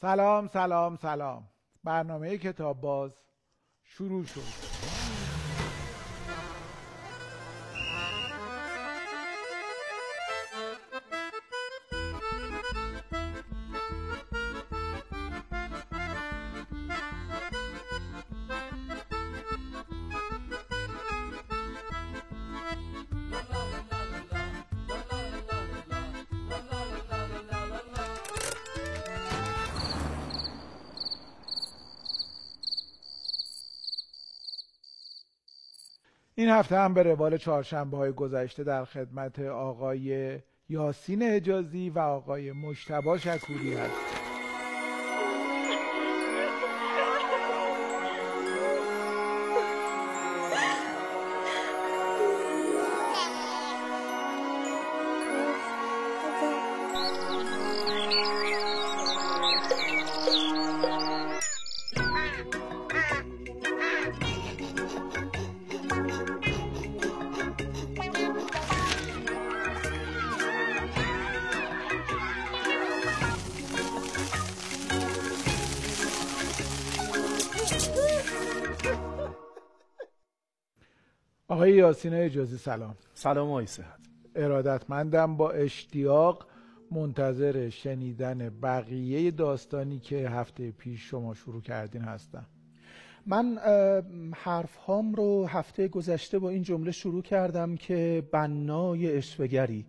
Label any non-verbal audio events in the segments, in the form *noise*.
سلام سلام سلام. برنامه کتاب باز شروع شد. هفته هم به روال چهارشنبه های گذشته در خدمت آقای یاسین اجازی و آقای مشتبا شکوری هست یاسین اجازی سلام. سلام آقای صحت. ارادتمندم با اشتیاق منتظر شنیدن بقیه داستانی که هفته پیش شما شروع کردین هستم. من حرف هام رو هفته گذشته با این جمله شروع کردم که بنای اشوگری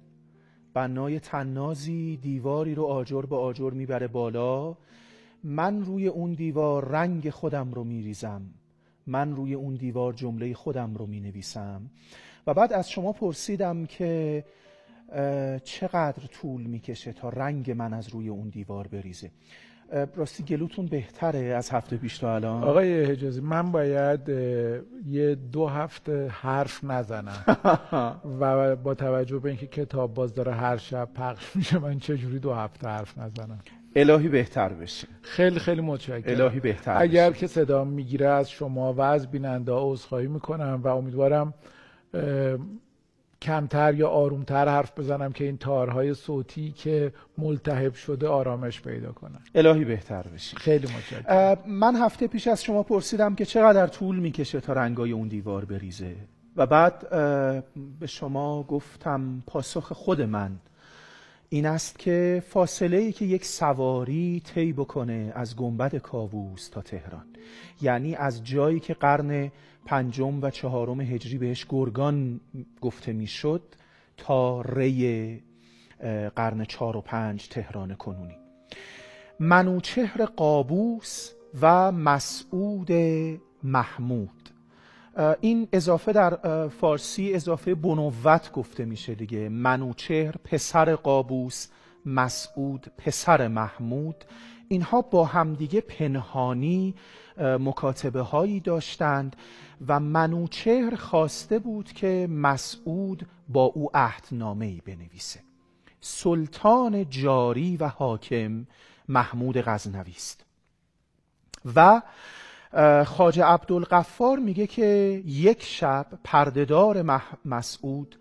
بنای تنازی دیواری رو آجر به آجر می‌بره بالا. من روی اون دیوار رنگ خودم رو میریزم. من روی اون دیوار جمله خودم رو می نویسم و بعد از شما پرسیدم که چقدر طول می‌کشه تا رنگ من از روی اون دیوار بریزه. راستی گلوتون بهتره از هفته پیش تا الان؟ آقای حجازی من باید یه دو هفته حرف نزنم. *laughs* و با توجه به اینکه کتاب باز داره هر شب پخش میشه من چجوری دو هفته حرف نزنم؟ الهی بهتر بشه خیلی خیلی متشکرم. الهی بهتر اگر که صدا می‌گیره از شما و از بیننده عذرخواهی می‌کنم و امیدوارم کمتر یا آرومتر حرف بزنم که این تارهای صوتی که ملتهب شده آرامش پیدا کنن. الهی بهتر بشه خیلی متشکرم. من هفته پیش از شما پرسیدم که چقدر طول می‌کشه تا رنگای اون دیوار بریزه؟ و بعد به شما گفتم پاسخ خود من. این است که فاصله ای که یک سواری طی بکنه از گنبد کاووس تا تهران. یعنی از جایی که قرن پنجم و چهارم هجری بهش گرگان گفته می‌شد تا ری قرن چهار و پنج تهران کنونی. منوچهر قابوس و مسعود محمود. این اضافه در فارسی اضافه بنوت گفته میشه دیگه. منوچهر پسر قابوس مسعود پسر محمود. اینها با همدیگه پنهانی مکاتبه هایی داشتند و منوچهر خواسته بود که مسعود با او عهدنامه ای بنویسه. سلطان جاری و حاکم محمود غزنوی است. و خاج عبدالقفار میگه که یک شب پردهدار مسعود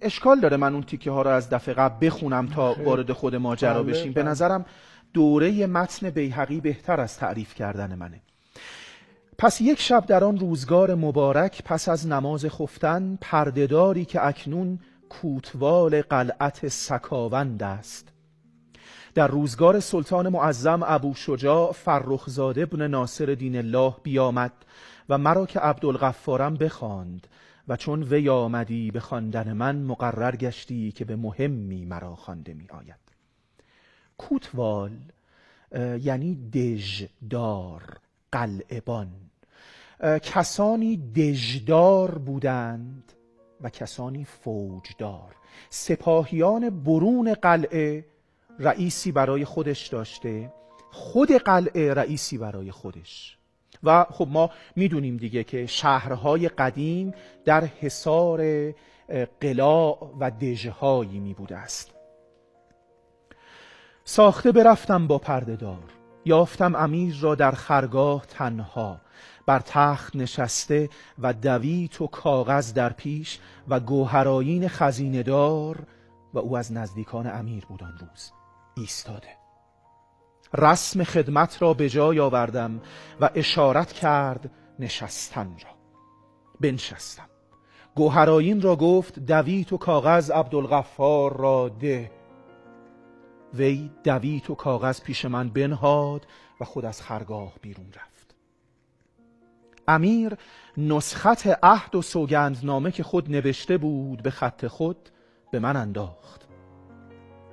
اشکال داره من اون تیکه ها رو از دفعه قبل بخونم تا وارد خود ماجرا بله، بشیم. به بله. نظرم دوره متن بیهقی بهتر از تعریف کردن منه. پس یک شب در آن روزگار مبارک پس از نماز خفتن پردهداری که اکنون کوتوال قلعت سکاوند است. در روزگار سلطان معظم ابو شجاع فرخزاده ابن ناصر دین الله بیامد و مرا که عبدالغفارم بخواند و چون وی آمدی به خواندن من مقرر گشتی که به مهمی مرا خوانده می آید کوتوال یعنی دژدار قلعبان کسانی دژدار بودند و کسانی فوجدار. سپاهیان برون قلعه رئیسی برای خودش داشته. خود قلعه رئیسی برای خودش. و خب ما می‌دونیم دیگه که شهرهای قدیم در حصار قلاع و دژهایی می بوده است. ساخته برفتم با پردهدار. یافتم امیر را در خرگاه تنها. بر تخت نشسته و دویت و کاغذ در پیش و گوهرایین خزیندار و او از نزدیکان امیر بود آن روز. ایستاده. رسم خدمت را به جای آوردم و اشارت کرد نشستن را. بنشستم. گوهرایین را گفت دویت و کاغذ عبدالغفار را ده. وی دویت و کاغذ پیش من بنهاد و خود از خرگاه بیرون رفت. امیر نسخت عهد و سوگندنامه که خود نوشته بود به خط خود به من انداخت.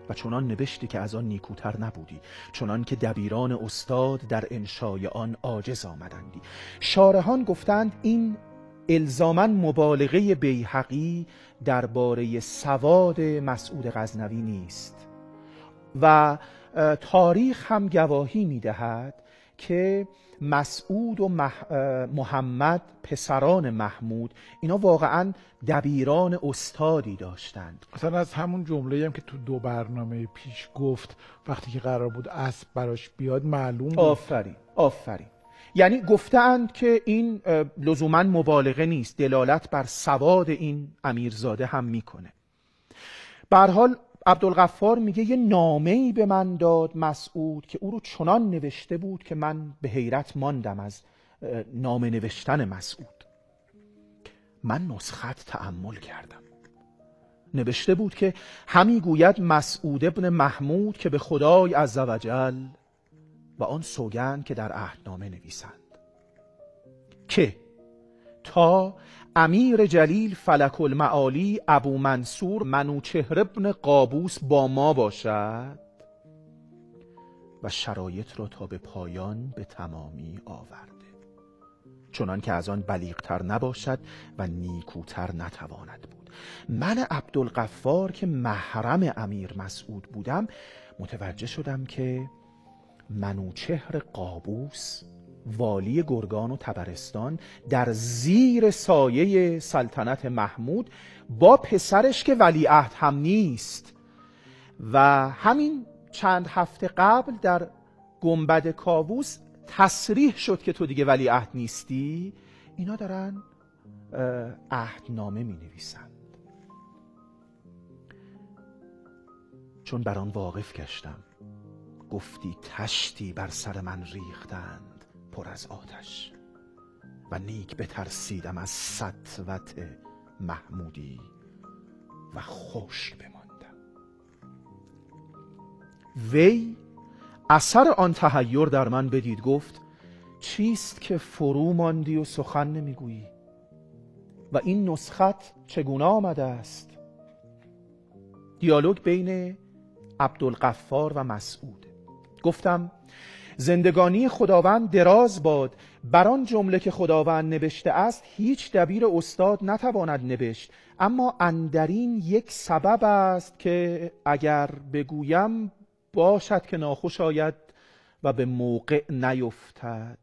و چنان نوشتی که از آن نیکوتر نبودی چنان که دبیران استاد در انشای آن عاجز آمدندی. شارهان گفتند این الزاما مبالغه بیحقی درباره سواد مسعود غزنوی نیست و تاریخ هم گواهی می‌دهد که مسعود و محمد پسران محمود اینا واقعا دبیران استادی داشتند. مثلا از همون جمله هم که تو دو برنامه پیش گفت وقتی که قرار بود اسب براش بیاد معلوم بود. آفرین آفرین. یعنی گفتند که این لزوما مبالغه نیست. دلالت بر سواد این امیرزاده هم می‌کنه. به حال عبدالغفار میگه یه نامه ای به من داد مسعود که او رو چنان نوشته بود که من به حیرت ماندم از نامه نوشتن مسعود. من نسخت تعمل کردم. نوشته بود که همی گوید مسعود ابن محمود که به خدای عزوجل و آن سوگند که در عهدنامه نویسند. که تا امیر جلیل فلک المعالی ابو منصور منوچهر ابن قابوس با ما باشد و شرایط را تا به پایان به تمامی آورده. چنان که از آن بلیغتر نباشد و نیکوتر نتواند بود. من عبدالقفار که محرم امیر مسعود بودم متوجه شدم که منوچهر قابوس والی گرگان و تبرستان در زیر سایه سلطنت محمود با پسرش که ولیعهد هم نیست. و همین چند هفته قبل در گنبد کابوس تصریح شد که تو دیگه ولیعهد نیستی. اینا دارن عهدنامه می نویسند چون بر آن واقف گشتم گفتی تشتی بر سر من ریختند. پر از آتش و نیک بترسیدم از سطوت محمودی و خشک بماندم. وی اثر آن تهیر در من بدید گفت چیست که فرو ماندی و سخن نمی‌گویی؟ و این نسخت چگونه آمده است؟ دیالوگ بین عبدالقفار و مسعود. گفتم زندگانی خداوند دراز باد. بر آن جمله که خداوند نوشته است هیچ دبیر استاد نتواند نوشت اما اندرین یک سبب است که اگر بگویم باشد که ناخوش آید و به موقع نیفتد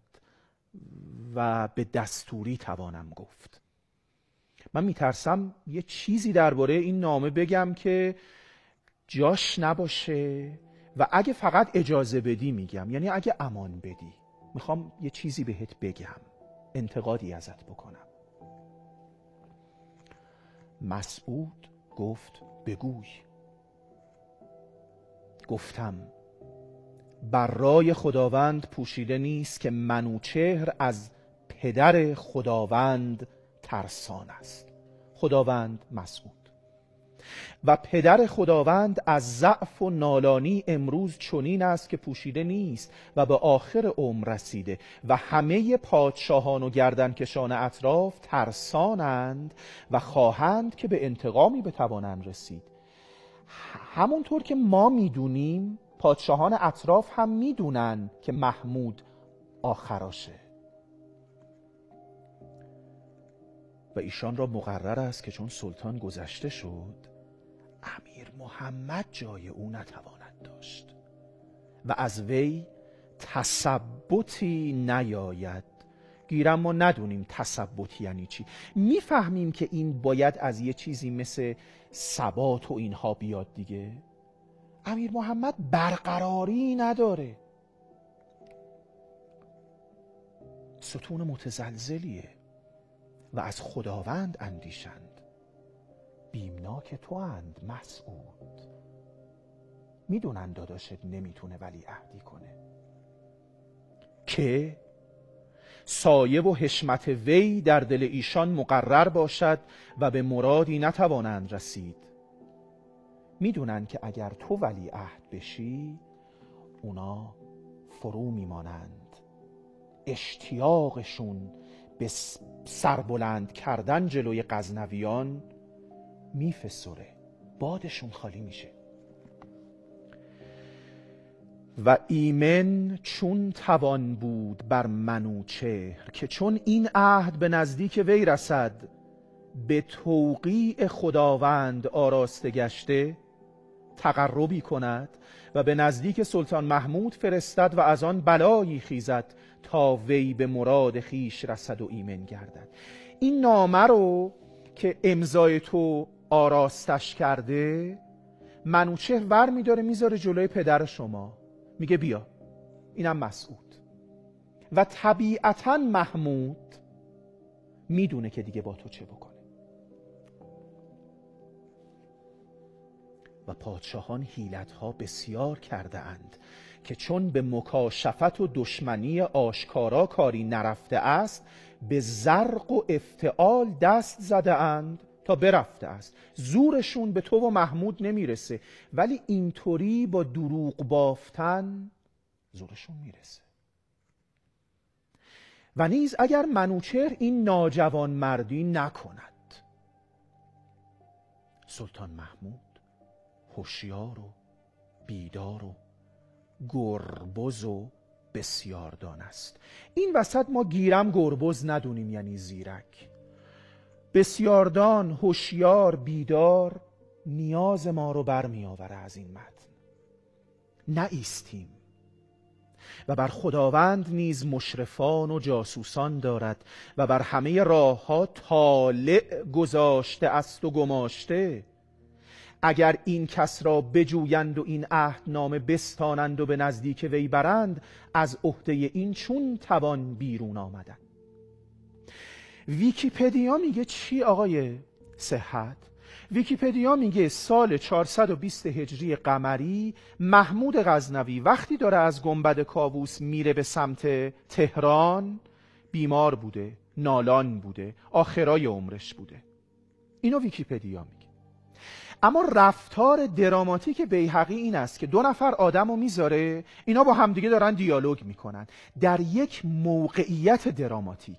و به دستوری توانم گفت. من میترسم یه چیزی درباره این نامه بگم که جاش نباشه. و اگه فقط اجازه بدی میگم یعنی اگه امان بدی می‌خوام یه چیزی بهت بگم انتقادی ازت بکنم. مسعود گفت بگوی. گفتم بر رای خداوند پوشیده نیست که منوچهر از پدر خداوند ترسان است. خداوند مسعود. و پدر خداوند از ضعف و نالانی امروز چنین است که پوشیده نیست و به آخر عمر رسیده و همه پادشاهان و گردنکشان اطراف ترسانند و خواهند که به انتقامی بتوانند رسید. همونطور که ما می‌دونیم پادشاهان اطراف هم می‌دونن که محمود آخراشه. و ایشان را مقرر است که چون سلطان گذشته شد امیر محمد جای او نتواند داشت و از وی تثبتی نیاید. گیرم ما ندونیم تثبت یعنی چی. می‌فهمیم که این باید از یه چیزی مثل ثبات و اینها بیاد دیگه. امیر محمد برقراری نداره. ستون متزلزلیه و از خداوند اندیشند. بیمناک تو اند مسعود. می‌دونن داداشت نمی‌تونه ولی عهدی کنه. که سایه و حشمت وی در دل ایشان مقرر باشد و به مرادی نتوانند رسید. می‌دونن که اگر تو ولی عهد بشی اونا فرو میمانند. اشتیاقشون به سربلند کردن جلوی غزنویان میفسره. بادشون خالی میشه. و ایمن چون توان بود بر منوچهر که چون این عهد به نزدیک وی رسد به توقیع خداوند آراسته گشته تقربی کند و به نزدیک سلطان محمود فرستد و از آن بلایی خیزد تا وی به مراد خیش رسد و ایمن گردد. این نامه رو که امضای تو آراستش کرده منوچهر ور میداره می‌ذاره جلوی پدر شما. میگه بیا اینم مسعود. و طبیعتا محمود می‌دونه که دیگه با تو چه بکنه. و پادشاهان حیلت ها بسیار کرده اند که چون به مکاشفت و دشمنی آشکارا کاری نرفته است به زرق و افتعال دست زده اند تا برفته است. زورشون به تو و محمود نمی‌رسه ولی اینطوری با دروغ بافتن زورشون می‌رسه. و نیز اگر منوچهر این ناجوان مردی نکند سلطان محمود هوشیار و بیدار و گربز و بسیار دان است. این وسط ما گیرم گربز ندونیم یعنی زیرک. بسیاردان هوشیار بیدار نیاز ما رو برمی آوره از این متن. نایستیم. و بر خداوند نیز مشرفان و جاسوسان دارد و بر همه راه ها طلایع گذاشته است و گماشته. اگر این کس را بجویند و این عهد نامه بستانند و به نزدیک وی برند از عهده این چون توان بیرون آمدن. ویکیپدیا میگه چی آقای صحت؟ ویکیپدیا میگه سال 420 هجری قمری محمود غزنوی وقتی داره از گنبد کاووس میره به سمت تهران بیمار بوده نالان بوده آخرای عمرش بوده. اینو ویکیپدیا میگه. اما رفتار دراماتیک بیهقی این است که دو نفر آدم رو می‌ذاره اینا با همدیگه دارن دیالوگ می‌کنن. در یک موقعیت دراماتیک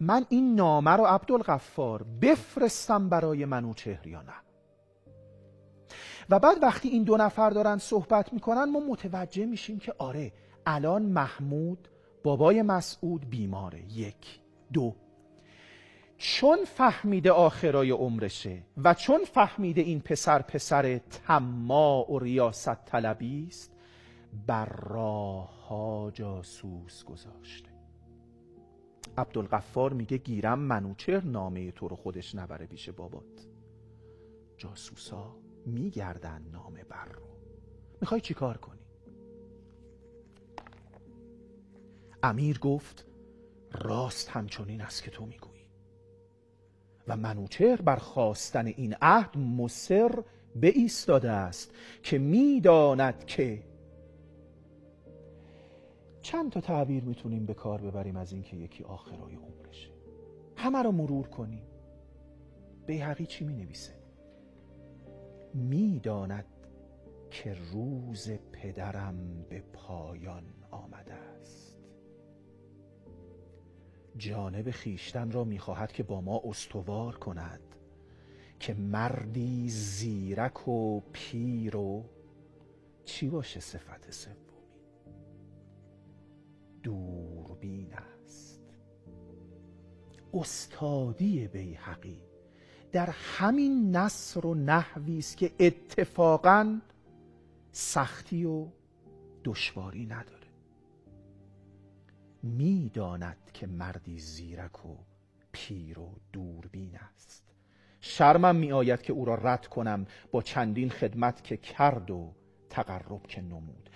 من این نامه رو عبدالغفار بفرستم برای منوچهر یا نه؟ و بعد وقتی این دو نفر دارن صحبت می‌کنن ما متوجه میشیم که آره الان محمود بابای مسعود بیماره یک. دو. چون فهمیده آخرای عمرشه و چون فهمیده این پسر پسر تماع و ریاست طلبی است بر راه ها جاسوس گذاشته. عبدالغفار میگه گیرم منوچر نامه تو رو خودش نبره پیش بابات. جاسوسا میگردن نامه بر رو. می‌خوای چیکار کنی؟ امیر گفت راست همچنین است که تو می‌گویی. و منوچهر بر خواستن این عهد مصر به ایستاده است که می‌داند که چند تا تعبیر می‌تونیم به کار ببریم از اینکه یکی آخرای عمرشه. همه رو مرور کنیم. بیهقی چی می نویسه می‌داند که روز پدرم به پایان آمده است. جانب خیشتن را می‌خواهد که با ما استوار کند که مردی زیرک و پیر و چی باشه صفت سومی دوربین است. استادی بیحقی در همین نصر و نحوی است که اتفاقا سختی و دشواری نداره. می‌داند که مردی زیرک و پیر و دوربین است. شرمم می آید که او را رد کنم با چندین خدمت که کرد و تقرب که نمود.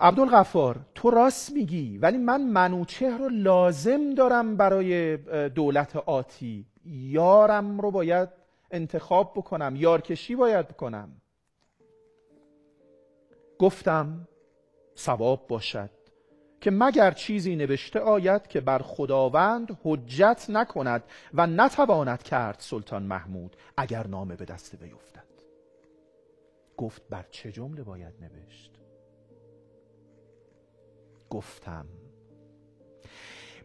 عبدالغفار تو راست میگی ولی من منوچه رو لازم دارم برای دولت آتی. یارم رو باید انتخاب بکنم یارکشی باید بکنم گفتم ثواب باشد که مگر چیزی نوشته آید که بر خداوند حجت نکند و نتواند کرد سلطان محمود اگر نامه به دست وی گفت بر چه جمله باید نوشت؟ گفتم.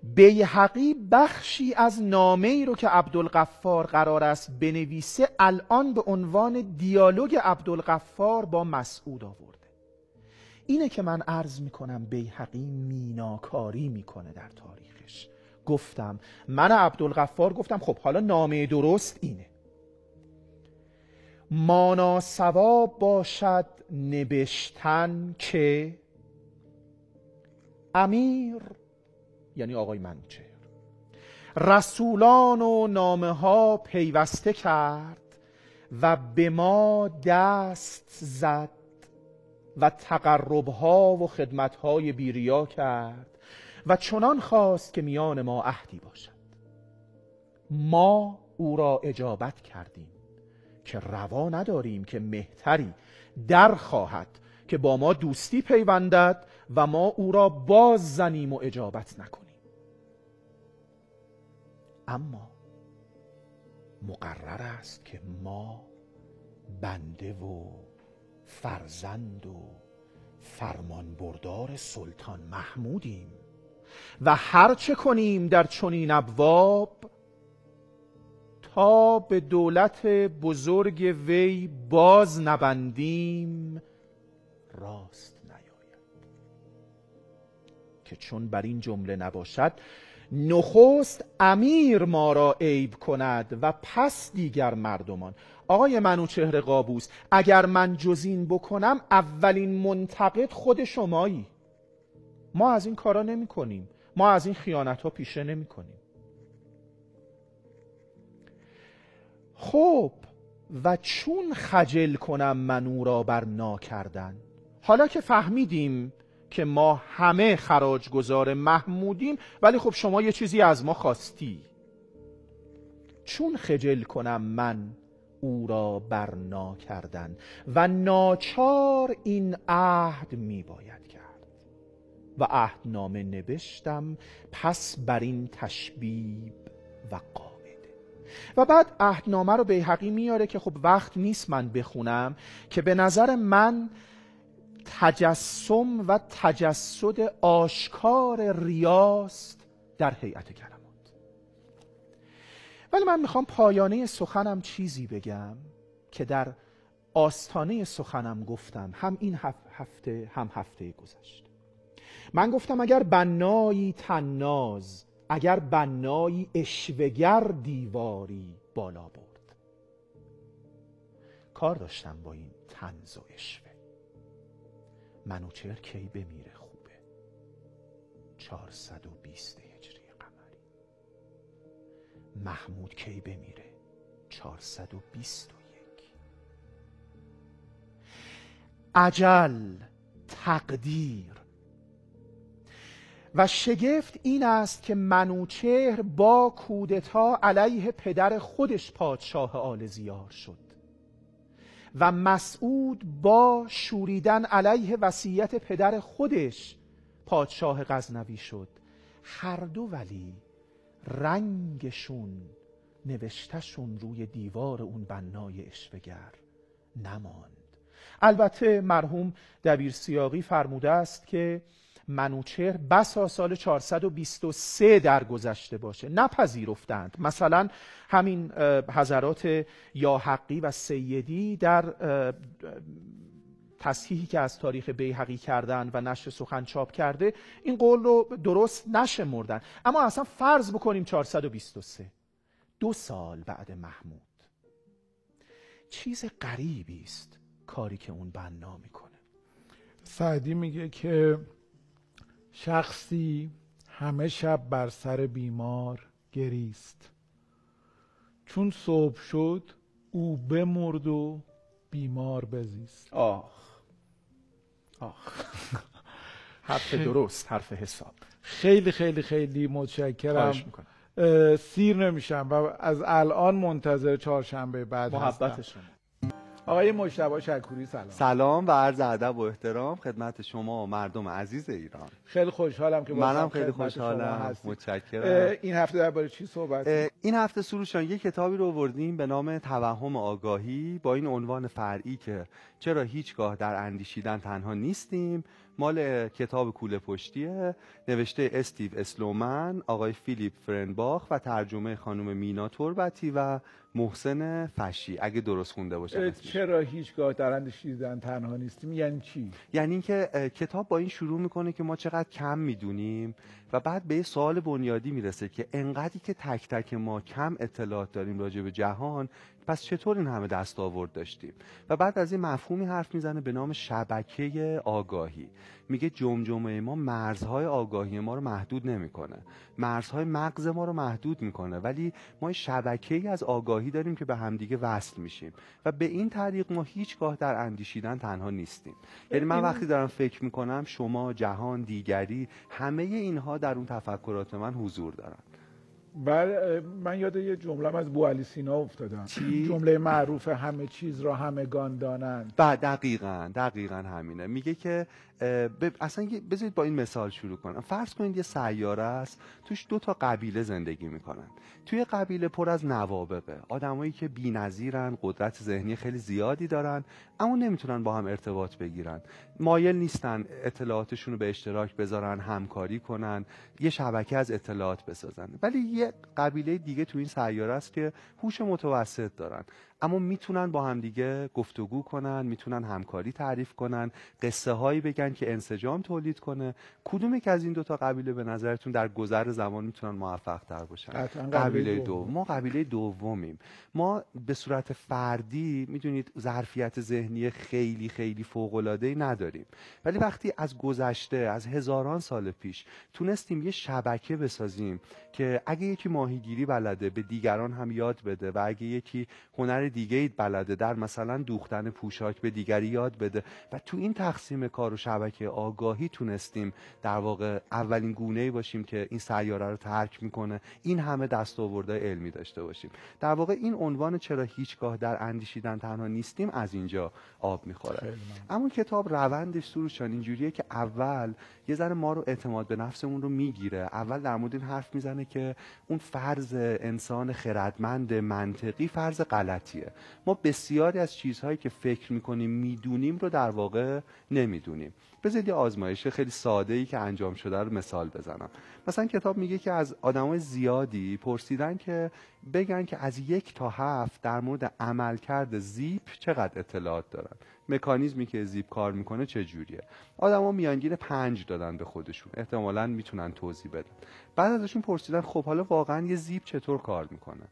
بیحقی بخشی از نامه ای رو که عبدالغفار قرار است بنویسه الان به عنوان دیالوگ عبدالغفار با مسعود آورده. اینه که من عرض می‌کنم بیحقی میناکاری می‌کنه در تاریخش. گفتم من عبدالغفار گفتم خب حالا نامه درست اینه. مانا سواب باشد نبشتن که امیر یعنی آقای منوچهر رسولان و نامه ها پیوسته کرد و به ما دست زد و تقربها و خدمتهای بیریا کرد و چنان خواست که میان ما عهدی باشد. ما او را اجابت کردیم که روا نداریم که مهتری در خواهد که با ما دوستی پیوندد و ما او را باز زنیم و اجابت نکنیم. اما مقرر است که ما بنده و فرزند و فرمان بردار سلطان محمودیم و هرچه کنیم در چنین ابواب تا به دولت بزرگ وی باز نبندیم راست. که چون بر این جمله نباشد نخست امیر ما را عیب کند و پس دیگر مردمان. آقای منوچهر قابوس اگر من جزین بکنم اولین منتقد خود شمایی. ما از این کارا نمی کنیم. ما از این خیانت ها پیشه نمی کنیم. خب و چون خجل کنم من او را بر نا کردن حالا که فهمیدیم که ما همه خراج گذار محمودیم ولی خب شما یه چیزی از ما خواستی. چون خجل کنم من او را برنا کردن و ناچار این عهد می باید کرد. و عهدنامه نوشتم پس بر این تشبیب و قاعده. و بعد عهدنامه رو بیحقی میاره که خب وقت نیست من بخونم که به نظر من تجسم و تجسد آشکار ریاست در هیئت کرامات ولی من می‌خوام پایانه سخنم چیزی بگم که در آستانه سخنم گفتم هم این هفته هم هفته گذشته من گفتم اگر بنایی تناز اگر بنایی اشوگر دیواری بالا برد. کار داشتم با این تنز و اشوه. منوچهر کی بمیره خوبه؟ 420 هجری قمری. محمود کی بمیره؟ 421 عجل تقدیر. و شگفت این است که منوچهر با کودتا علیه پدر خودش پادشاه آل زیار شد. و مسعود با شوریدن علیه وصیت پدر خودش پادشاه غزنوی شد. هر دو ولی رنگشون نوشتشون روی دیوار اون بنای اشوگر نماند. البته مرحوم دبیر سیاقی فرموده است که منوچهر بسا سال 423 در گذشته باشه. نپذیرفتند. مثلا همین حضرات یا حقی و سیدی در تصحیحی که از تاریخ بیهقی کردن و نشر سخن چاپ کرده این قول رو درست نشمردن. اما اصلا فرض بکنیم 423 دو سال بعد محمود. چیز غریبی است کاری که اون بنا می‌کنه. سعدی میگه که شخصی همه شب بر سر بیمار گریست. چون صبح شد او بمرد و بیمار بزیست. آخ. آخ. حرف درست حرف حساب. خیلی خیلی خیلی متشکرم. سیر نمیشم و از الان منتظر چهارشنبه بعد محبت شما. آقای مشتبه شکوری سلام. سلام و عرض ادب و احترام خدمت شما و مردم عزیز ایران. خیلی خوشحالم که منم خیلی خوشحالم. متشکرم. این هفته درباره چی صحبت این هفته سروشان یک کتابی رو آوردیم به نام توهم آگاهی با این عنوان فرعی که چرا هیچگاه در اندیشیدن تنها نیستیم؟ مال کتاب کوله پشتیه نوشته استیو اسلومن آقای فیلیپ فرنباخ و ترجمه خانم مینا تربتی و محسن فشی. اگه درست خونده باشه چرا هیچگاه در اندیشیدن تنها نیستیم؟ یعنی چی؟ یعنی اینکه کتاب با این شروع می‌کنه که ما چقدر کم می‌دونیم و بعد به یه سوال بنیادی می‌رسه که انقدری که تک تک ما کم اطلاعات داریم راجع به جهان پس چطور این همه دستاورد داشتیم؟ و بعد از این مفهومی حرف می‌زنه به نام شبکه آگاهی. میگه جمجمه ما مرزهای آگاهی ما رو محدود نمی‌کنه. مرزهای مغز ما رو محدود می‌کنه. ولی ما شبکه ای از آگاهی داریم که به همدیگه وصل میشیم. و به این طریق ما هیچگاه در اندیشیدن تنها نیستیم. یعنی من وقتی دارم فکر می‌کنم شما جهان دیگری همه اینها در اون تفکرات من حضور دارن. بله من یاد یه جمله از بو سینا افتادم؟ جمله معروف همه چیز را همگان دانند. بعد دقیقا دقیقا همینه. میگه که اصلا بذارید با این مثال شروع کنم. فرض کنید یه سیاره است توش دو تا قبیله زندگی می‌کنن. توی قبیله پر از نوابقه. آدمایی که بی‌نظیرن قدرت ذهنی خیلی زیادی دارن اما نمی‌تونن با هم ارتباط بگیرن. مایل نیستن اطلاعاتشون رو به اشتراک بذارن همکاری کنن یه شبکه از اطلاعات بسازن. ولی یه قبیله دیگه تو این سیاره است که هوش متوسط دارن. اما می‌تونن با همدیگه گفتگو کنن می‌تونن همکاری تعریف کنن قصه هایی بگن که انسجام تولید کنه. کدوم که از این دوتا قبیله به نظرتون در گذر زمان می‌تونن موفق تر باشن قبیله دوم. ما قبیله دومیم. ما به صورت فردی می‌دونید ظرفیت ذهنی خیلی خیلی فوق العاده نداریم. ولی وقتی از گذشته از هزاران سال پیش تونستیم یه شبکه بسازیم که اگه یکی ماهیگیری بلده به دیگران هم یاد بده و اگه یکی هنر دیگه ای بلده. در مثلا دوختن پوشاک به دیگری یاد بده. و تو این تقسیم کار و شبکه آگاهی تونستیم در واقع اولین گونه ای باشیم که این سیاره رو ترک می‌کنه. این همه دستاوردهای علمی داشته باشیم. در واقع این عنوان چرا هیچگاه در اندیشیدن تنها نیستیم از اینجا آب می‌خوره. اما کتاب روندش سروشان اینجوریه که اول یه ذره ما رو اعتماد به نفسمون رو می‌گیره. اول در مورد این حرف می‌زنه که اون فرض انسان خردمند منطقی فرض غلطیه. ما بسیاری از چیزهایی که فکر می‌کنیم می‌دونیم رو در واقع نمی‌دونیم. بذارید یه آزمایش خیلی ساده ای که انجام شده رو مثال بزنم. مثلا کتاب میگه که از آدمای زیادی پرسیدن که بگن که از یک تا هفت در مورد عملکرد زیپ چقدر اطلاعات دارن. مکانیزمی که زیپ کار می‌کنه چه جوریه؟ آدما میانگین پنج دادن به خودشون. احتمالا می‌تونن توضیح بدن. بعد ازشون پرسیدن خب حالا واقعا یه زیپ چطور کار می‌کنه؟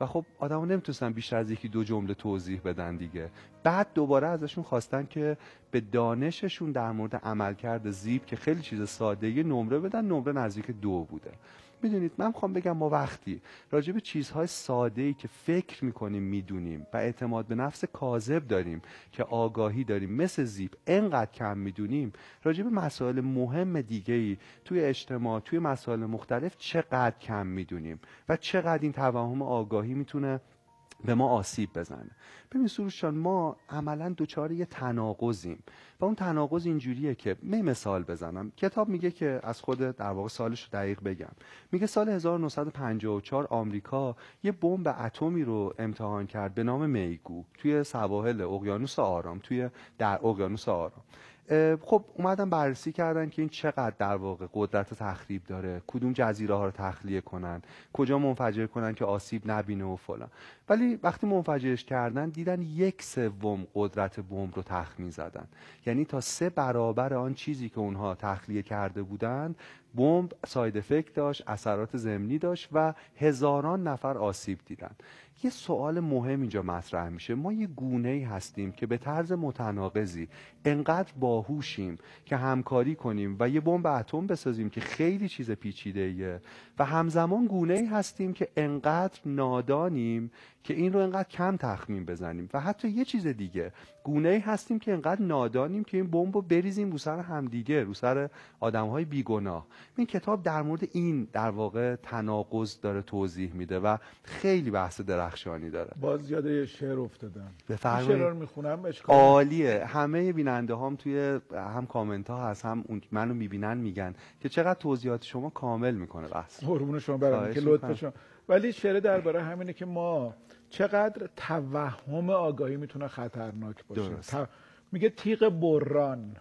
و خب آدما نمی‌تونستن بیشتر از یکی دو جمله توضیح بدن دیگه. بعد دوباره ازشون خواستن که به دانششون در مورد عملکرد زیپ که خیلی چیز ساده نمره بدن نمره نزدیک دو بوده. می‌دونید من می‌خوام بگم ما وقتی راجع به چیزهای ساده ای که فکر می‌کنیم می‌دونیم و اعتماد به نفس کاذب داریم که آگاهی داریم مثل زیپ انقدر کم می‌دونیم راجع به مسائل مهم دیگه ای توی اجتماع توی مسائل مختلف چقدر کم می‌دونیم و چقدر این توهم آگاهی می‌تونه به ما آسیب بزنه. ببین سروشان ما عملا دوچار یه تناقضیم. و اون تناقض اینجوریه که می مثال بزنم. کتاب میگه که از خود در واقع سالش رو دقیق بگم. میگه سال 1954 آمریکا یه بمب اتمی رو امتحان کرد به نام میگو توی سواحل اقیانوس آرام توی در اقیانوس آرام. خب اومدن بررسی کردن که این چقدر در واقع قدرت تخریب داره کدوم جزیره ها رو تخلیه کنن کجا منفجر کنن که آسیب نبینه و فلان. ولی وقتی منفجرش کردن دیدن یک سوم قدرت بمب رو تخمین زدن. یعنی تا سه برابر آن چیزی که اونها تخلیه کرده بودند بمب ساید افکت داشت اثرات زمینی داشت و هزاران نفر آسیب دیدن. یه سوال مهم اینجا مطرح میشه. ما یه گونه ای هستیم که به طرز متناقضی انقدر باهوشیم که همکاری کنیم و یه بمب اتم بسازیم که خیلی چیز پیچیده ایه و همزمان گونه ای هستیم که انقدر نادانیم که این رو انقدر کم تخمین بزنیم. و حتی یه چیز دیگه گونه ای هستیم که انقدر نادانیم که این بمب رو بریزیم رو سر همدیگه رو سر آدم های بیگناه. این کتاب در مورد این در واقع تناقض داره توضیح میده و خیلی بحث درخشانی داره. باز یاد یه شعر افتادم. بفرمایید. شعر رو می‌خونم؟ عالیه. همه بیننده هم توی هم کامنت ها هست هم اون منو می‌بینن میگن که چقدر توضیحات شما کامل می‌کنه بحث. قربون شما خواهش که. لطف شما. ولی شعر درباره همینه که ما چقدر توهم آگاهی می‌تونه خطرناک باشه؟ درست. ت- میگه تیغ بران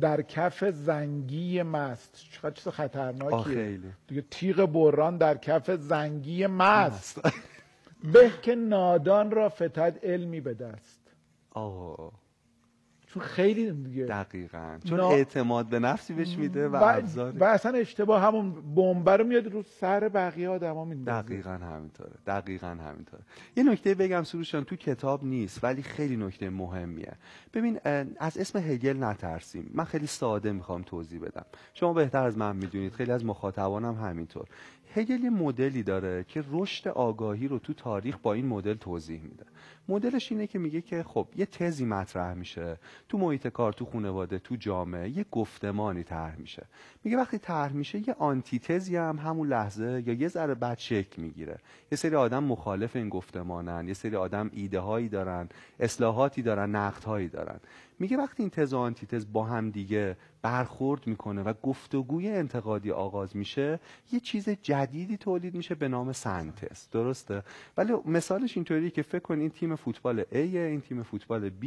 در کف زنگی مست. چقدر چیز خطرناکیه. دیگه تیغ بران در کف زنگی مست. به که نادان را فتد علمی به دست. آه. چون خیلی دیگه دقیقا. چون نا- اعتماد به نفسی بهش میده و و, و اصلا اشتباه همون بمب رو میاد رو سر بقیه آدما میندازه. دقیقا همینطوره. دقیقا همینطوره. یه نکته بگم سروشان تو کتاب نیست ولی خیلی نکته مهمیه. ببین از اسم هگل نترسیم. من خیلی ساده می‌خوام توضیح بدم. شما بهتر از من می‌دونید. خیلی از مخاطبانم همینطور. هگل یه مدلی داره که رشد آگاهی رو تو تاریخ با این مدل توضیح میده. مدلش اینه که میگه که خب یه تزی مطرح میشه. تو محیط کار تو خانواده تو جامعه یه گفتمانی طرح میشه. میگه وقتی طرح میشه یه آنتیتزی هم همون لحظه یا یه ذره بعد شکل می‌گیره. یه سری آدم مخالف این گفتمانن یه سری آدم ایده هایی دارن اصلاحاتی دارن نقد هایی دارن. میگه وقتی این تز و آنتیتز با هم دیگه برخورد می‌کنه و گفتگوی انتقادی آغاز میشه یه چیز جدیدی تولید میشه به نام سنتز. درسته؟ ولی مثالش اینطوریه که فکر کن این تیم فوتبال A این تیم فوتبال B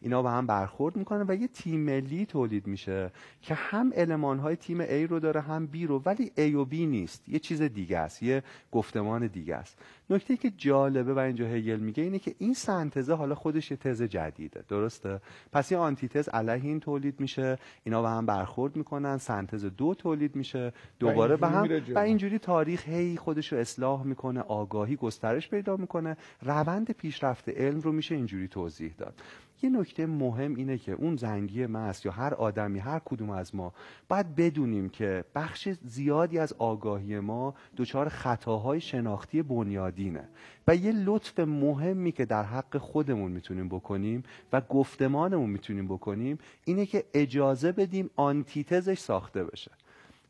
اینا با هم برخورد می‌کنن و یه تیم ملی تولید میشه که هم علمان های تیم A رو داره هم B رو ولی A و B نیست. یه چیز دیگه است یه گفتمان دیگه است. نکته که جالبه و اینجا هگل میگه اینه که این سنتزه حالا خودش یه تز جدیده. درسته؟ پس یه آنتیتز علیه این تولید میشه. اینا با هم برخورد می‌کنن. سنتز دو تولید میشه. دوباره به هم. و اینجوری تاریخ هی خودش رو اصلاح می‌کنه آگاهی گسترش پیدا می‌کنه. روند پیشرفت علم رو میشه اینجوری توضیح داد. یه نکته مهم اینه که اون زنگی مست یا هر آدمی هر کدوم از ما باید بدونیم که بخش زیادی از آگاهی ما دچار خطاهای شناختی بنیادینه و یه لطف مهمی که در حق خودمون می‌تونیم بکنیم و گفتمانمون می‌تونیم بکنیم اینه که اجازه بدیم آنتیتزش ساخته بشه.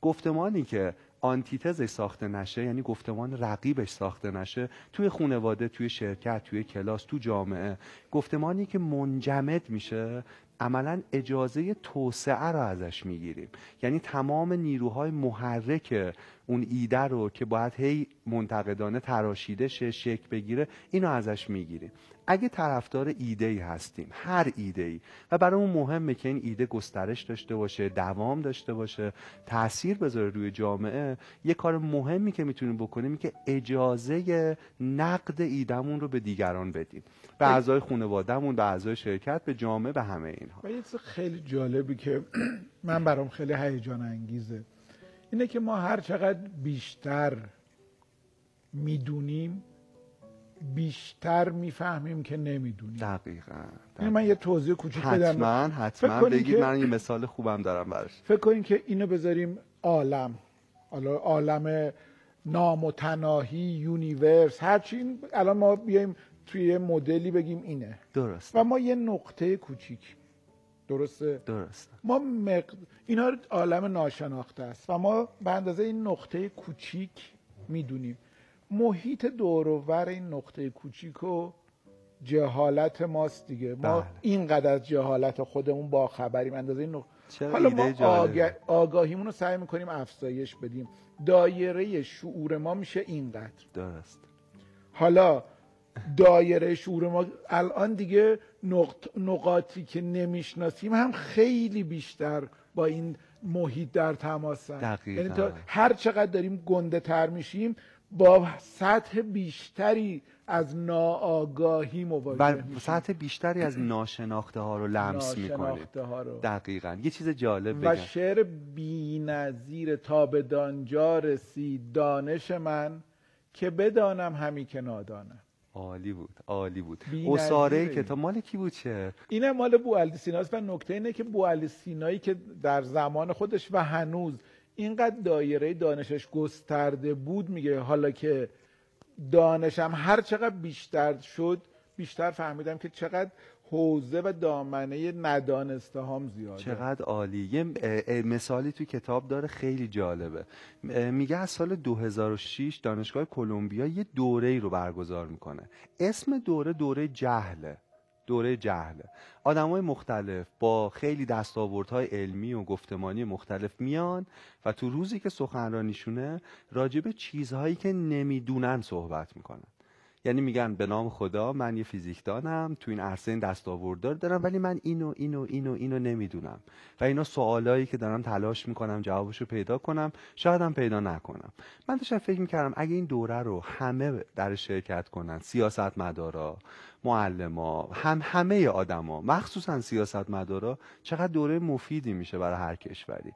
گفتمانی که آنتیتزش ساخته نشه یعنی گفتمان رقیبش ساخته نشه توی خانواده توی شرکت توی کلاس تو جامعه گفتمانی که منجمد میشه عملا اجازه توسعه رو ازش می‌گیریم. یعنی تمام نیروهای محرک اون ایده رو که باید هی منتقدانه تراشیده شه شکل بگیره اینو ازش می‌گیریم. اگه طرفدار ایده ای هستیم هر ایده ای و برامون مهمه که این ایده گسترش داشته باشه دوام داشته باشه تاثیر بذاره روی جامعه یه کار مهمی که می‌تونیم بکنیم که اجازه نقد ایدهمون رو به دیگران بدیم. به اعضای خانوادهمون به اعضای شرکت به جامعه به همه اینها. و یه چیز خیلی جالبی که *clears throat* من برام خیلی هیجان انگیزه اینه که ما هر چقدر بیشتر می‌دونیم بیشتر می‌فهمیم که نمی‌دونیم. دقیقا, این من یه توضیح کوچیک بدم. حتما حتما. بگید که- من یه مثال خوبم دارم براش. فکر کنین که اینو بذاریم عالم. حالا عالم نامتناهی یونیورس هرچی این الان ما بیایم توی یه مدلی بگیم اینه. درست و ما یه نقطه کوچیک درسته؟ درست. ما مق... اینا عالم ناشناخته است و ما به اندازه این نقطه کوچیک می‌دونیم. محیط دور و بر این نقطه کوچیک رو جهالت ماست دیگه. ما بله. اینقدر از جهالت خودمون با خبریم اندازه این نقطه حالا ما. آگه... آگاهیمون رو سعی می‌کنیم افزایش بدیم. دایره شعور ما میشه اینقدر. درست. حالا دایره شعور ما الان دیگه نقط... نقاطی که نمی‌شناسیم هم خیلی بیشتر با این محیط در تماسن دقیقاً. یعنی تا هر چقدر داریم گنده تر میشیم با سطح بیشتری از ناآگاهی مواجه و سطح بیشتری از ناشناخته ها رو لمس رو. دقیقا. یه چیز جالب و بگم. شعر بی تا به دانجا رسید دانش من که بدانم همی که نادانم. عالی بود عالی بود. این. کتاب مال کی بود چه؟ اینه مال بوعلی سیناست و نکته اینه که بوعلی سینایی که در زمان خودش و هنوز اینقدر دایره دانشش گسترده بود میگه حالا که دانشم هر چقدر بیشتر شد بیشتر فهمیدم که چقدر حوزه و دامنه ندانسته هم زیاده. چقدر عالی. یه مثالی تو کتاب داره خیلی جالبه. میگه از سال 2006 دانشگاه کلمبیا یه دوره ای رو برگزار می‌کنه. اسم دوره دوره جهله. دوره جهله. آدمای مختلف با خیلی دستاوردهای علمی و گفتمانی مختلف میان و تو روزی که سخنرانیشونه راجب چیزهایی که نمی‌دونن صحبت می‌کنن. یعنی میگن به نام خدا من یه فیزیکدانم تو این عرصه این دستاورددار دارم ولی من اینو اینو اینو اینو نمی‌دونم. و اینا سوالایی که دارم تلاش می‌کنم جوابشو پیدا کنم شاید هم پیدا نکنم. من داشتم فکر می‌کردم اگه این دوره رو همه در شرکت کنن سیاست مدارا معلما هم همه آدما مخصوصا سیاست مدارا چقدر دوره مفیدی میشه برای هر کشوری.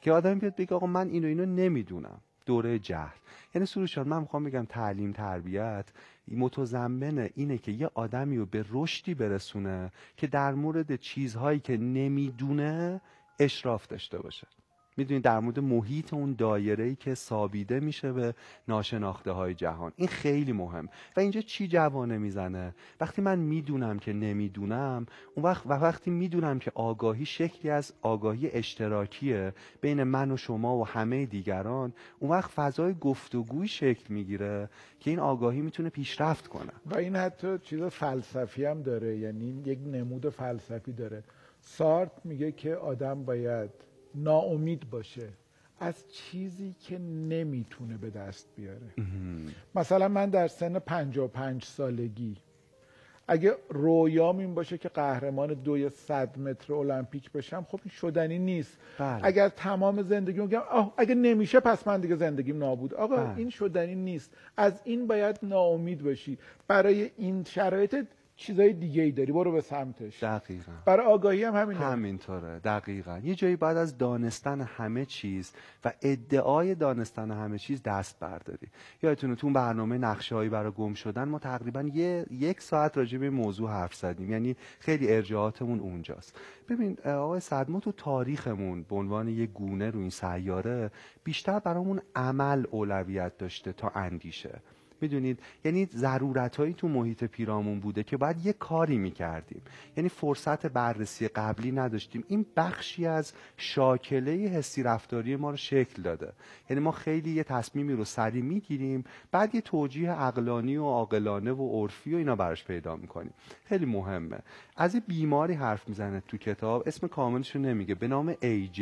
که آدم بیاد بگه آقا من اینو اینو نمی‌دونم. دوره جهل. یعنی سروشان من می‌خوام بگم تعلیم تربیت متضمن اینه که یه آدمی رو به رشدی برسونه که در مورد چیزهایی که نمی‌دونه اشراف داشته باشه. می‌دونید در مورد محیط اون دایره ای که سابیده میشه به ناشناخته های جهان. این خیلی مهم. و اینجا چی جوانه می‌زنه؟ وقتی من می‌دونم که نمی‌دونم اون وقت و وقتی می‌دونم که آگاهی شکلی از آگاهی اشتراکیه بین من و شما و همه دیگران اون وقت فضای گفتگوی شکل می‌گیره که این آگاهی می‌تونه پیشرفت کنه. و این حتی چیز فلسفی هم داره. یعنی یک نمود فلسفی داره. سارت میگه که آدم باید ناامید باشه از چیزی که نمی‌تونه به دست بیاره. مثلا من در سن 55 سالگی اگه رویام این باشه که قهرمان دوی صد متر المپیک بشم خب این شدنی نیست. بله. اگر تمام زندگی میگم اگه نمیشه پس من دیگه زندگیم نابود. آقا بله. این شدنی نیست. از این باید ناامید باشی. برای این شرایط چیزای دیگه ای داری برو به سمتش. دقیقا. برای آگاهی هم همین همینطوره دقیقا. یه جایی بعد از دانستن همه چیز و ادعای دانستن همه چیز دست برداری. یادتونه تو برنامه نقشه هایی برای گم شدن ما تقریبا یه یک ساعت راجع به موضوع حرف زدیم. یعنی خیلی ارجاعاتمون اونجاست. ببین آقای صدما تو تاریخمون به عنوان یه گونه رو این سیاره بیشتر برامون عمل اولویت داشته تا اندیشه. می‌دونید؟ یعنی ضرورت هایی تو محیط پیرامون بوده که باید یه کاری می‌کردیم. یعنی فرصت بررسی قبلی نداشتیم. این بخشی از شاکله حسی رفتاری ما رو شکل داده. یعنی ما خیلی یه تصمیمی رو سریع می‌گیریم بعد یه توجیه عقلانی و عاقلانه و عرفی و اینا براش پیدا می‌کنیم. خیلی مهمه. از یه بیماری حرف می‌زنه تو کتاب اسم کاملش رو نمیگه به نام AJ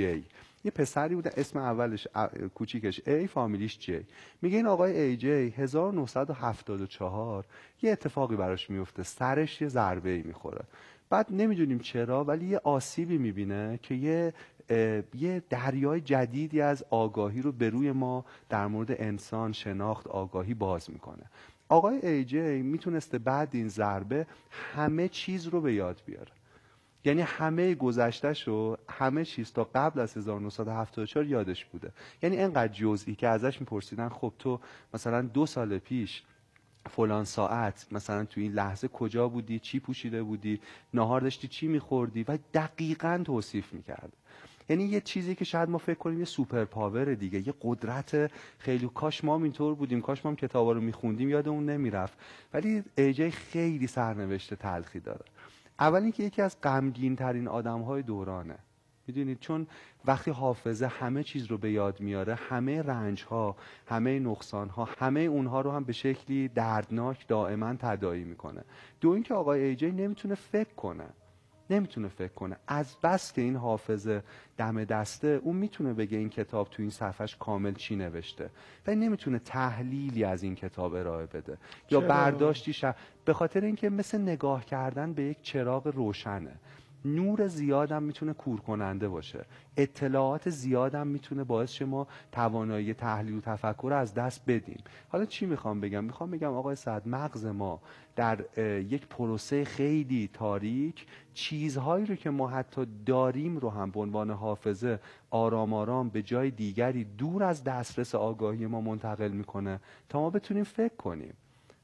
یه پسری بوده اسم اولش کوچیکش ای فامیلیش جی میگه این آقای ای جی 1974 یه اتفاقی براش میفته سرش یه ضربه ای می‌خوره. بعد نمی‌دونیم چرا ولی یه آسیبی می‌بینه که یه یه دریای جدیدی از آگاهی رو به روی ما در مورد انسان شناخت آگاهی باز می‌کنه. آقای ای جی می‌تونسته بعد این ضربه همه چیز رو به یاد بیاره. یعنی همه گذشتهش رو همه چیز تا قبل از 1974 یادش بوده. یعنی انقدر جزئی که ازش میپرسیدن خب تو مثلا دو سال پیش فلان ساعت مثلا تو این لحظه کجا بودی؟ چی پوشیده بودی؟ نهار داشتی چی میخوردی؟ و دقیقا توصیف می‌کرد. یعنی یه چیزی که شاید ما فکر کنیم یه سوپر پاور دیگه یه قدرت خیلی کاش ما اینطور بودیم کاش ما هم کتابا رو میخوندیم یادمون نمی‌رفت. ولی ایجای خیلی سرنوشت تلخی داره. اول اینکه یکی از غمگین ترین آدم های دورانه. می‌دونید؟ چون وقتی حافظه همه چیز رو به یاد میاره همه رنج ها همه نقصان ها همه اونها رو هم به شکلی دردناک دائما تدایی می‌کنه. دو اینکه آقای ایجی نمی‌تونه فکر کنه. نمی‌تونه فکر کنه. از بس که این حافظه دم دسته اون می‌تونه بگه این کتاب تو این صفحش کامل چی نوشته. و نمی‌تونه تحلیلی از این کتاب ارائه بده. یا برداشتی شد به خاطر اینکه مثل نگاه کردن به یک چراغ روشنه. نور زیادم می‌تونه کور کننده باشه. اطلاعات زیادم می‌تونه باعث شما توانایی تحلیل و تفکر از دست بدیم. حالا چی می‌خوام بگم؟ می‌خوام بگم آقای سعد مغز ما در یک پروسه خیلی تاریک چیزهایی رو که ما حتی داریم رو هم به عنوان حافظه آرام آرام به جای دیگری دور از دسترس آگاهی ما منتقل می‌کنه تا ما بتونیم فکر کنیم.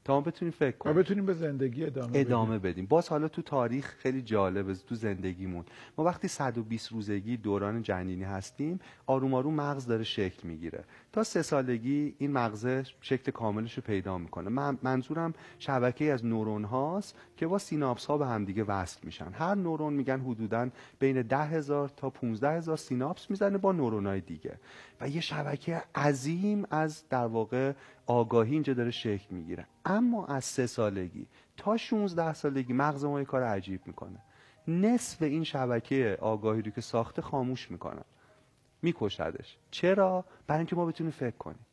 تا ما بتونیم فکر کنیم. بتونیم به زندگی ادامه, ادامه بدیم. باز حالا تو تاریخ خیلی جالبه تو زندگیمون. ما وقتی 120 روزگی دوران جنینی هستیم آروم آروم مغز داره شکل می‌گیره. تا سه سالگی این مغزه شکل کاملش رو پیدا می‌کنه. من منظورم شبکه از نورون هاست که با سیناپس ها به همدیگه وصل میشن. هر نورون میگن حدودا بین 10 هزار تا 15 هزار سیناپس می‌زنه با نورون های دیگه. و یه شبکه عظیم از در واقع آگاهی اینجا داره شکل می‌گیره. اما از سه سالگی تا 16 سالگی مغز ما یه کار عجیب می‌کنه. نصف این شبکه آگاهی رو که ساخته خاموش می‌کنن میکشدش. چرا؟ برای اینکه ما بتونیم فکر کنیم.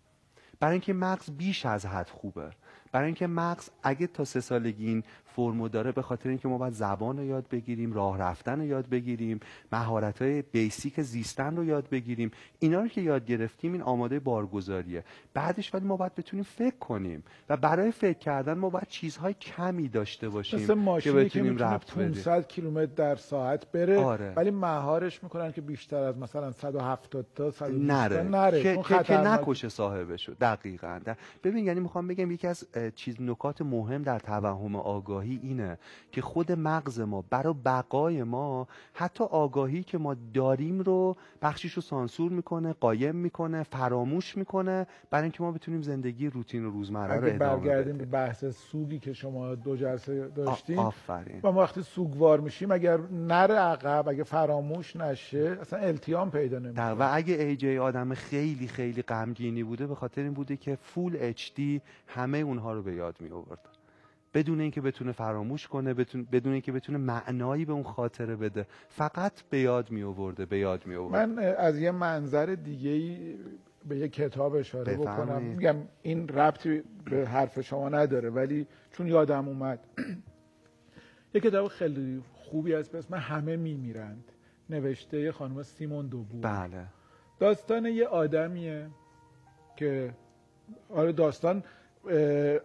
برای اینکه مغز بیش از حد خوبه. برای اینکه مغز اگه تا سه سالگی این فرمو داره به خاطر اینکه ما باید زبان رو یاد بگیریم راه رفتن رو یاد بگیریم مهارت های بیسیک زیستن رو یاد بگیریم اینا رو که یاد گرفتیم این آماده بارگذاریه بعدش ولی ما باید بتونیم فکر کنیم و برای فکر کردن ما باید چیزهای کمی داشته باشیم مثل ماشینی که بتونیم می‌تونه ربط بدیم. 500 کیلومتر در ساعت بره آره. ولی مهارش می‌کنن که بیشتر از مثلا 170 تا 120 تا نره, نره که, که, که. نکشه صاحبشو دقیقا ببین یعنی می‌خوام بگم یکی از چیز نکات مهم در توهم آگاهی اینه که خود مغز ما برای بقای ما حتی آگاهی که ما داریم رو بخشیش رو سانسور می‌کنه قایم می‌کنه فراموش می‌کنه برای اینکه ما بتونیم زندگی روتین و روزمره رو اگه ادامه برگردیم به بحث سوگی که شما دو جلسه داشتیم آفرین. و ما وقتی سوگوار میشیم اگر نره عقب اگه فراموش نشه اصلا التیام پیدا نمی‌کنه. و اگه ای جی آدم خیلی خیلی غمگینی بوده به خاطر این بوده که فول اچ دی همه اونها رو به یاد می آورد بدون اینکه بتونه فراموش کنه بدون, اینکه بتونه معنایی به اون خاطره بده. فقط به یاد می آورده به یاد می آورد من از یه منظر دیگه ای به یه کتاب اشاره بفرمایید. بکنم میگم این ربطی به حرف شما نداره ولی چون یادم اومد *clears throat* یه کتاب خیلی خوبی از به اسم همه میمیرند. نوشته یه خانم سیمون دوبو بله. داستان یه آدمیه که آره داستان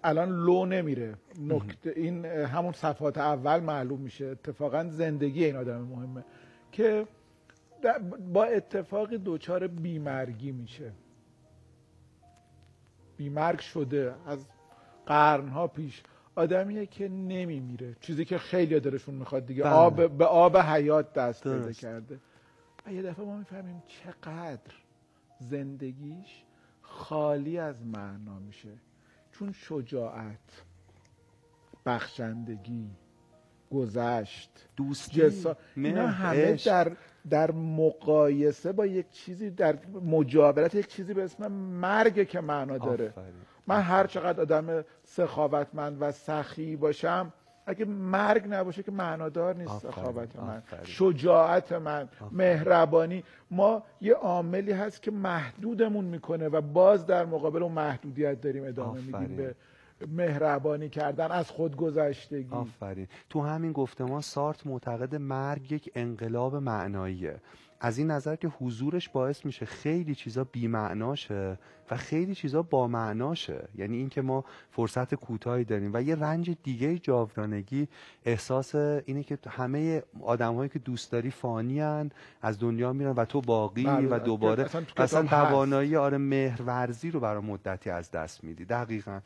الان لو نمیره. نکته این همون صفحات اول معلوم میشه. اتفاقا زندگی این آدم مهمه که با اتفاقی دوچار بیمرگی میشه. بیمرگ شده از قرنها پیش. آدمیه که نمیمیره. چیزی که خیلی دلشون می‌خواد دیگه. بله. آب به آب حیات دست پیدا. کرده. و یه دفعه ما می‌فهمیم چقدر زندگیش خالی از معنا میشه. چون شجاعت بخشندگی گذشت دوستی جسا اینا همه. در در مقایسه با یک چیزی در مجاورت یک چیزی به اسم مرگ که معنا داره آفرین. من هر چقدر آدم سخاوتمند و سخی باشم اگه مرگ نباشه که معنادار نیست سخاوت من. آفرین. شجاعت من مهربانی. ما یه عاملی هست که محدودمون می‌کنه و باز در مقابل اون محدودیت داریم ادامه میدیم. به مهربانی کردن از خودگذشتگی. آفرین. تو همین گفتمان سارت معتقد مرگ یک انقلاب معناییه. از این نظر که حضورش باعث میشه خیلی چیزا بی‌معناشه و خیلی چیزا با معناشه یعنی اینکه ما فرصت کوتاهی داریم و یه رنج دیگه جاودانگی احساس اینه که همه آدمهایی که دوست داری فانی از دنیا میرن و تو باقی بله، و دوباره اصلا. توانایی آره مهرورزی رو برای مدتی از دست میدی. دقیقا.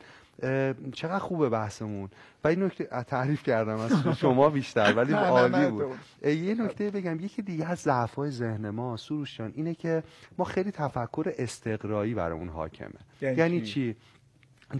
چقدر خوبه بحثمون. و این نکته تعریف کردم از *laughs* شما بیشتر ولی عالی بود. یه نکته بگم یکی دیگه از ضعف‌های ذهن ما سروش جان اینه که ما خیلی تفکر استقرایی برای اون حاکمه. یعنی یعنی چی؟ چی؟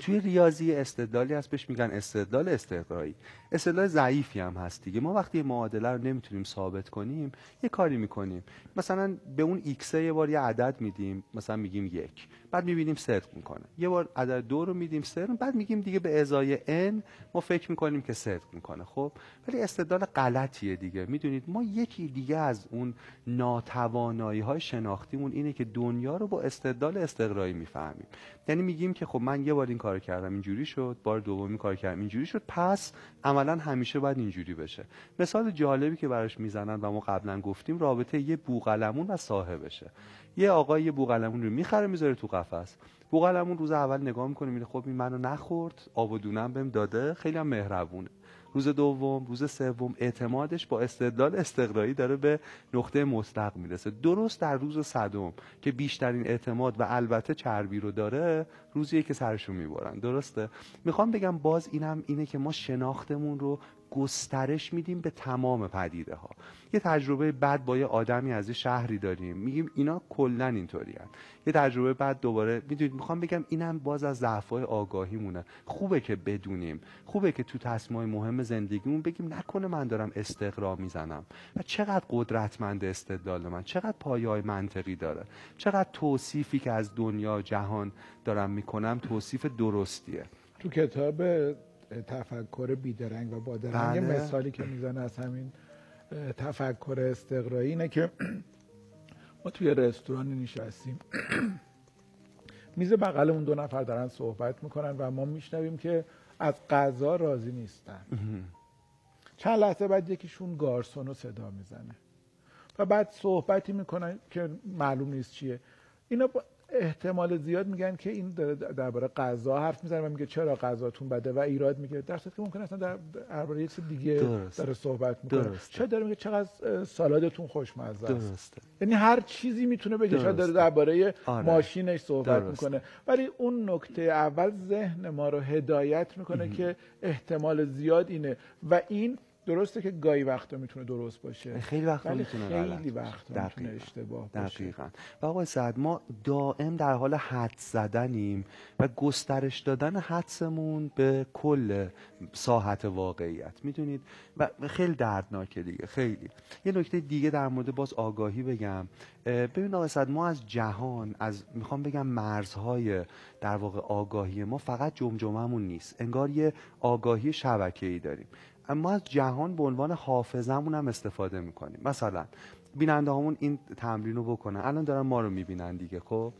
توی ریاضی استدلالی هست بهش میگن استدلال استقرایی. استدلال ضعیفی هم هست دیگه. ما وقتی معادله رو نمی‌تونیم ثابت کنیم یه کاری می‌کنیم. مثلا به اون x یه بار یه عدد میدیم مثلا میگیم یک. بعد می‌بینیم صدق می‌کنه. یه بار عدد دو رو میدیم صدق بعد میگیم دیگه به ازای n ما فکر می‌کنیم که صدق می‌کنه خب؟ ولی استدلال غلطیه دیگه. می‌دونید ما یکی دیگه از اون ناتوانایی های شناختیمون اینه که دنیا رو با استدلال استقرایی می‌فهمیم. یعنی میگیم که خب من یه بار این کار کردم اینجوری شد بار دومی کار کردم اینجوری شد پس عملا همیشه باید اینجوری بشه. مثال جالبی که براش می‌زنن و ما قبلا گفتیم رابطه یه بوقلمون و صاحبشه یه آقای یه بوقلمون رو می‌خره می‌ذاره تو قفس. بوقلمون روز اول نگاه می‌کنه میگه خب این منو نخورد آب و دونم بهم داده خیلی هم مهربونه. روز دوم روز سوم اعتمادش با استدلال استقرایی داره به نقطه مطلق می‌رسه. درست در روز صدم که بیشترین اعتماد و البته چربی رو داره روزیه که سرشون می‌برن. درسته؟ می‌خوام بگم باز اینم اینه که ما شناختمون رو گسترش میدیم به تمام پدیده ها یه تجربه بعد با یه آدمی از یه شهری داریم. میگیم اینا کلا اینطوری یه تجربه بعد دوباره می‌دونید می‌خوام بگم اینم باز از ضعف‌های آگاهیمونه. خوبه که بدونیم. خوبه که تو تصمیم‌های مهم زندگیمون بگیم نکنه من دارم استقرا می‌زنم. و چقدر قدرتمند استدلال من چقدر پایه‌های منطقی داره. چقدر توصیفی که از دنیا جهان دارم می‌کنم توصیف درستیه. تو کتاب تفکر بیدرنگ و بادرنگ. بله. مثالی که می‌زنه از همین تفکر استقرایی اینه که *clears throat* ما توی رستورانی نشستیم. *clears throat* میز بغلمون دو نفر دارن صحبت می‌کنن و ما میشنویم که از غذا راضی نیستن. چند لحظه بعد یکیشون گارسون رو صدا می‌زنه. و بعد صحبتی می‌کنن که معلوم نیست چیه. اینا احتمال زیاد میگن که این داره درباره غذا حرف می‌زنه و میگه چرا غذاتون بده و ایراد میگه در که ممکن اصلا در درباره یه چیز دیگه. داره صحبت می‌کنه درسته. چرا داره میگه چقدر سالادتون خوشمزه است یعنی هر چیزی می‌تونه بگه شاید داره. درباره آره. ماشینش صحبت درسته. می‌کنه ولی اون نکته اول ذهن ما رو هدایت می‌کنه که احتمال زیاد اینه و این درسته که گاهی وقتا می‌تونه درست باشه خیلی وقتا می‌تونه خیلی. وقتا می‌تونه. اشتباه باشه. دقیقا. و آقای سعد ما دائم در حال حد زدنیم و گسترش دادن حدسمون به کل ساحت واقعیت. می‌دونید؟ و خیلی دردناکه دیگه خیلی. یه نکته دیگه در مورد باز آگاهی بگم. ببین آقای سعد ما از جهان از می‌خوام بگم مرزهای در واقع آگاهی ما فقط جمجممون نیست. انگار یه آگاهی شبکه‌ای داریم. اما از جهان به عنوان حافظمون هم استفاده می‌کنیم. مثلا بیننده همون این تمرین رو بکنن. الان دارن ما رو می‌بینن دیگه خب؟